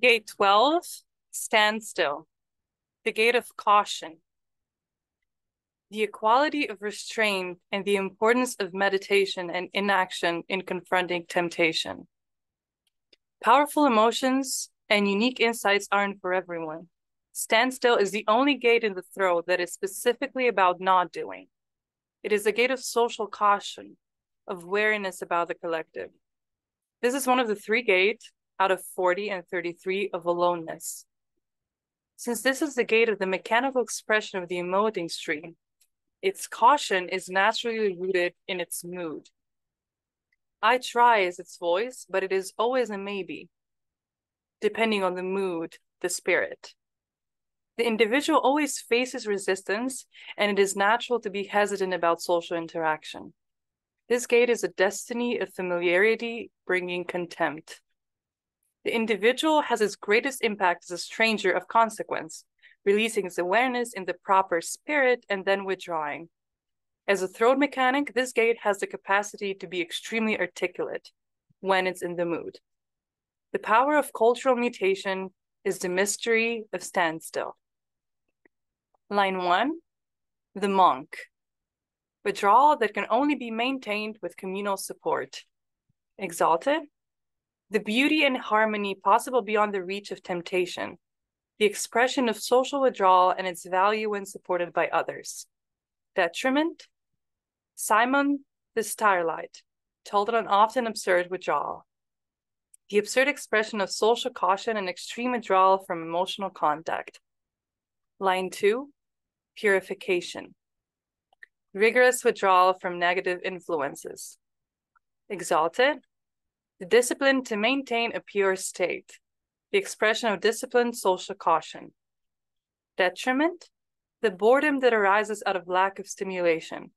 Gate 12, stand still. The gate of caution. The equality of restraint and the importance of meditation and inaction in confronting temptation. Powerful emotions and unique insights aren't for everyone. Standstill is the only gate in the throat that is specifically about not doing. It is a gate of social caution, of wariness about the collective. This is one of the three gates out of 40 and 33 of aloneness. Since this is the gate of the mechanical expression of the emoting stream, its caution is naturally rooted in its mood. I try is its voice, but it is always a maybe, depending on the mood, the spirit. The individual always faces resistance, and it is natural to be hesitant about social interaction. This gate is a destiny of familiarity bringing contempt. The individual has its greatest impact as a stranger of consequence, releasing its awareness in the proper spirit and then withdrawing. As a throat mechanic, this gate has the capacity to be extremely articulate when it's in the mood. The power of cultural mutation is the mystery of standstill. Line one, the monk. Withdrawal that can only be maintained with communal support. Exalted, the beauty and harmony possible beyond the reach of temptation, the expression of social withdrawal and its value when supported by others. Detriment, Simon the Starlight, told an often absurd withdrawal. The absurd expression of social caution and extreme withdrawal from emotional contact. Line two, purification. Rigorous withdrawal from negative influences. Exalted, the discipline to maintain a pure state, the expression of disciplined social caution. Detriment, the boredom that arises out of lack of stimulation,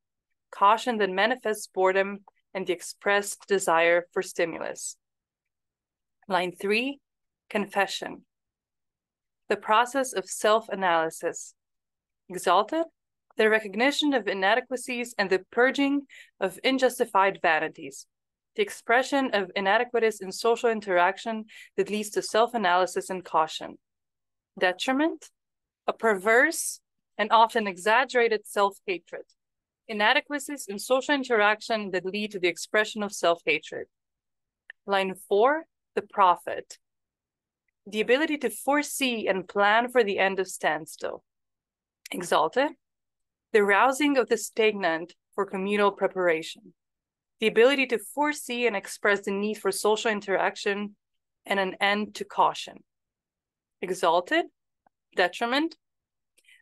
caution that manifests boredom and the expressed desire for stimulus. Line three, confession, the process of self analysis. Exalted, the recognition of inadequacies and the purging of unjustified vanities the expression of inadequacies in social interaction that leads to self-analysis and caution. Detriment, a perverse and often exaggerated self-hatred. Inadequacies in social interaction that lead to the expression of self-hatred. Line four, the prophet. The ability to foresee and plan for the end of standstill. Exalted, the rousing of the stagnant for communal preparation the ability to foresee and express the need for social interaction, and an end to caution. Exalted, detriment,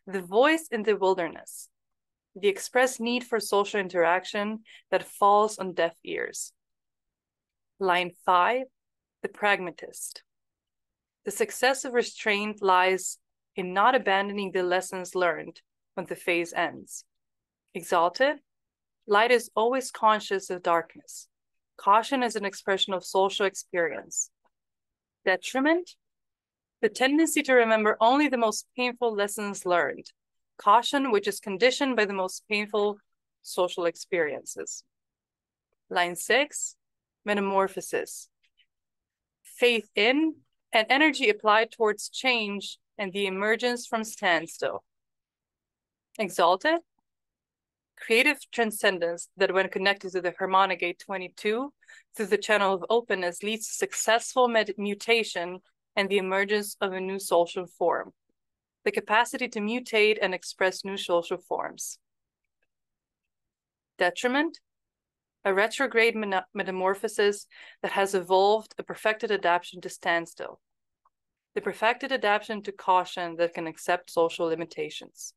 the voice in the wilderness, the expressed need for social interaction that falls on deaf ears. Line five, the pragmatist. The success of restraint lies in not abandoning the lessons learned when the phase ends. Exalted, Light is always conscious of darkness. Caution is an expression of social experience. Detriment, the tendency to remember only the most painful lessons learned. Caution, which is conditioned by the most painful social experiences. Line six, metamorphosis. Faith in and energy applied towards change and the emergence from standstill. Exalted, creative transcendence that when connected to the harmonic gate 22 through the channel of openness leads to successful mutation and the emergence of a new social form. The capacity to mutate and express new social forms. Detriment, a retrograde metamorphosis that has evolved a perfected adaptation to standstill. The perfected adaptation to caution that can accept social limitations.